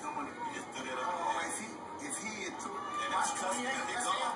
If he had took, watch, he, he, he, he, he,